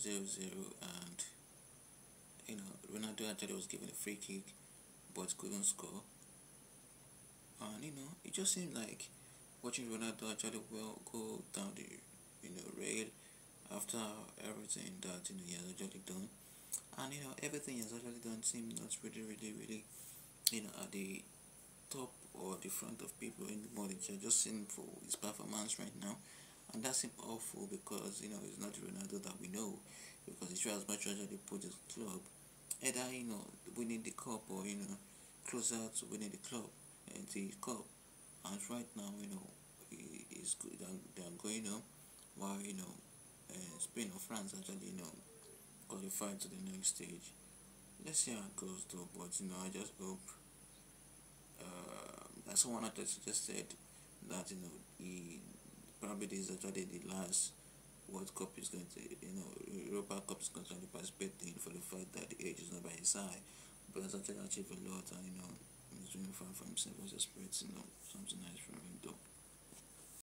0 0 and you know Ronaldo actually was given a free kick but couldn't score. And you know it just seemed like watching Ronaldo actually well go down the you know rail after everything that you know he has actually done. And you know everything he has actually done seemed not really really really you know at the top or the front of people in the monitor just seeing for his performance right now and that seems awful because you know it's not Ronaldo that we know. Because tries as much as he put his club. Either you know winning the cup or you know closer to winning the club and the cup. And right now you know is good they are going on while you know uh, Spain or France actually you know qualified to the next stage. Let's see how it goes though. But you know I just hope uh, someone had just said that you know probably is actually the last World Cup is going to you know Europa Cup is going to participate in for the fact that the age is not by his side. But has actually achieved a lot and you know he's doing fine for himself as a spirit you know something nice from him though